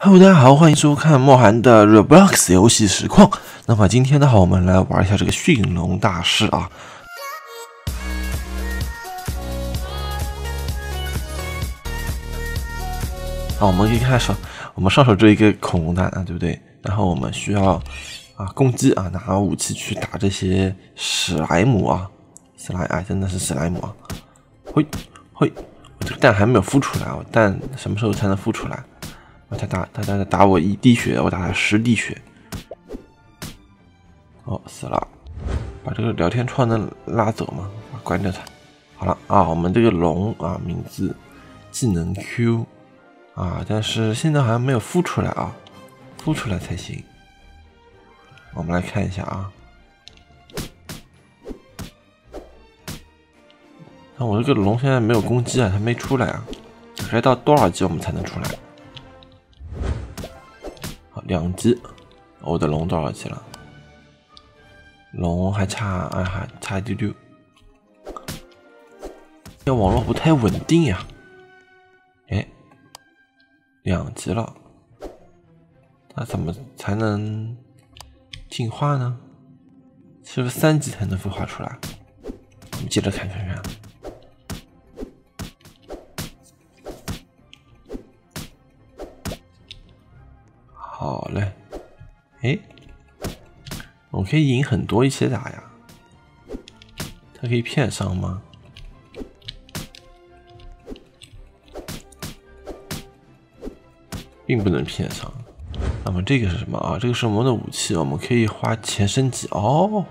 嗨大家好，欢迎收看莫涵的 Roblox 游戏实况。那么今天的话，我们来玩一下这个驯龙大师啊。啊，我们可以开始，我们上手这一个恐龙蛋啊，对不对？然后我们需要啊攻击啊，拿武器去打这些史莱姆啊，史莱哎，真的是史莱姆啊！嘿，嘿，我这个蛋还没有孵出来，我蛋什么时候才能孵出来？他打他打打我一滴血，我打他十滴血。哦，死了！把这个聊天窗能拉走吗？关掉它。好了啊，我们这个龙啊，名字技能 Q 啊，但是现在好像没有孵出来啊，孵出来才行。我们来看一下啊，那我这个龙现在没有攻击啊，它没出来啊，还要到多少级我们才能出来？两级，我的龙多少级了？龙还差，哎，还差一丢丢。这网络不太稳定呀。哎，两级了，那怎么才能进化呢？是不是三级才能孵化出来？我们接着看看看。好嘞，哎，我可以引很多一起打呀。他可以骗伤吗？并不能骗伤。那么这个是什么啊？这个是我们的武器，我们可以花钱升级哦。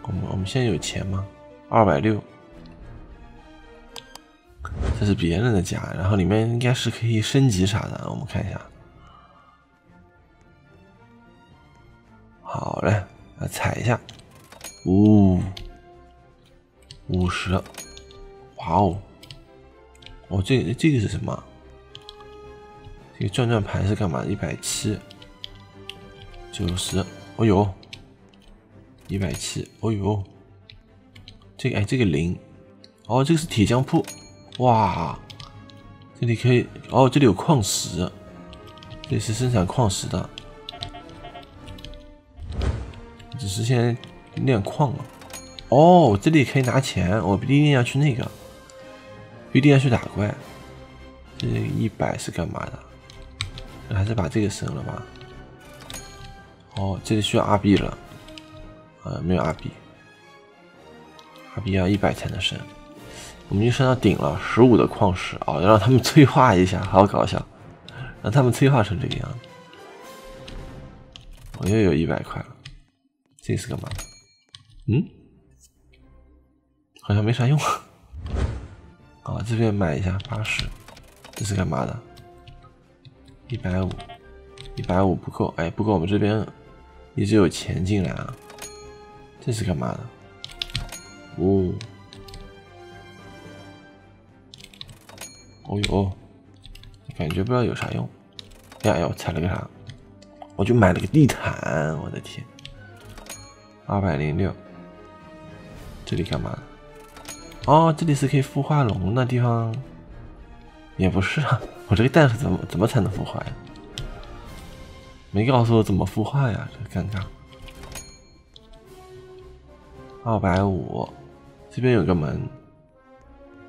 我们我们现在有钱吗？二百六。这是别人的家，然后里面应该是可以升级啥的，我们看一下。好嘞，来踩一下，呜，五十，哇哦，哦，这这个是什么？这个转转盘是干嘛？一百七，九十，哦呦，一百七，哦呦，这个哎，这个零，哦，这个是铁匠铺。哇，这里可以哦，这里有矿石，这里是生产矿石的，只是现在炼矿了。哦，这里可以拿钱，我不一定要去那个，不一定要去打怪。这一百是干嘛的？还是把这个升了吧。哦，这里需要二币了，呃，没有二币，二币要一百才能升。我们已经升到顶了，十五的矿石啊，要让他们 催化一下，好搞笑，让他们催化成这个样子。我又有一百块了，这是干嘛？嗯，好像没啥用。啊，这边买一下八十，这是干嘛的？一百五，一百五不够，哎，不够，我们这边一直有钱进来啊。这是干嘛的？哦呦，感觉不知道有啥用。呀呀，我踩了个啥？我就买了个地毯，我的天！二百零六，这里干嘛？哦，这里是可以孵化龙的地方。也不是啊，我这个蛋是怎么怎么才能孵化呀？没告诉我怎么孵化呀，这尴尬。二百五，这边有个门。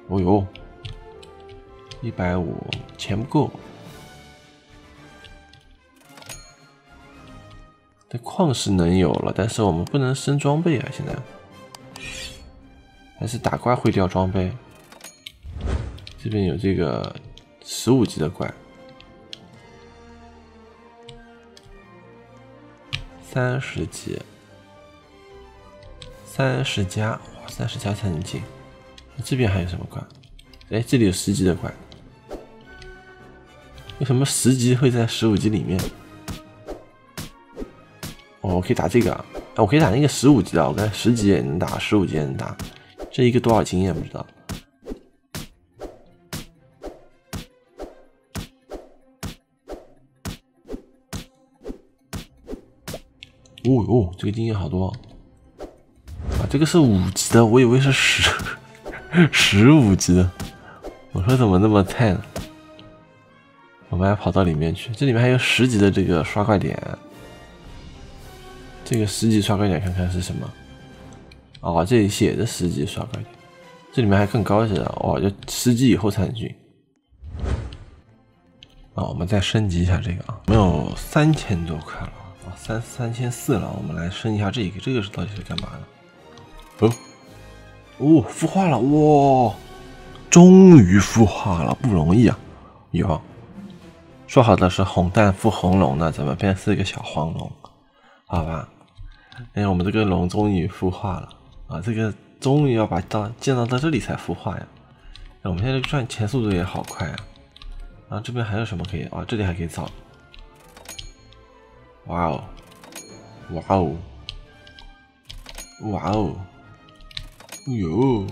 哦呦！一百五，钱不够。这矿是能有了，但是我们不能升装备啊！现在还是打怪会掉装备。这边有这个十五级的怪，三十级，三十加，哇，三十加才能进。这边还有什么怪？哎，这里有十级的怪。为什么十级会在十五级里面？哦，我可以打这个，哎，我可以打那个十五级的，我看十级也能打，十五级也能打，这一个多少经验不知道。哦哟，这个经验好多啊！这个是五级的，我以为是十 十五级的，我说怎么那么菜呢？我们要跑到里面去，这里面还有十级的这个刷怪点。这个十级刷怪点看看是什么？哦，这里写着十级刷怪点，这里面还更高级的哦，就十级以后才能进。啊，我们再升级一下这个啊，没有三千多块了啊，三三千四了，我们来升一下这个，这个是到底是干嘛的？哦哦，孵化了哇！终于孵化了，不容易啊！以后，说好的是红蛋孵红龙呢，怎么变是一个小黄龙？好吧，哎，我们这个龙终于孵化了啊！这个终于要把到建造到这里才孵化呀！那我们现在赚钱速度也好快啊！啊，这边还有什么可以啊？这里还可以造！哇哦，哇哦，哇哦，哎呦！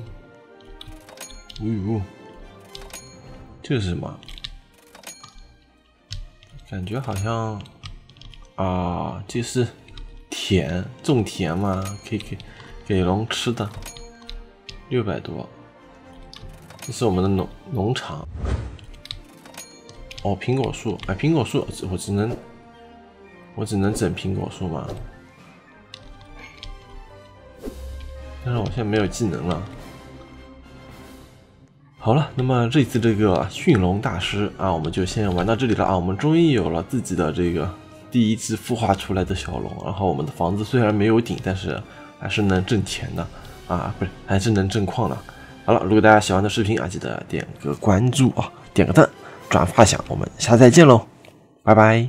哎呦，这是什么？感觉好像啊，这是田种田吗？可以给给龙吃的，六百多。这是我们的农农场。哦，苹果树，哎，苹果树，我只能我只能整苹果树吗？但是我现在没有技能了。好了，那么这次这个驯龙大师啊，我们就先玩到这里了啊。我们终于有了自己的这个第一次孵化出来的小龙，然后我们的房子虽然没有顶，但是还是能挣钱的啊，不是，还是能挣矿的。好了，如果大家喜欢的视频啊，记得点个关注啊，点个赞，转发一下，我们下次再见喽，拜拜。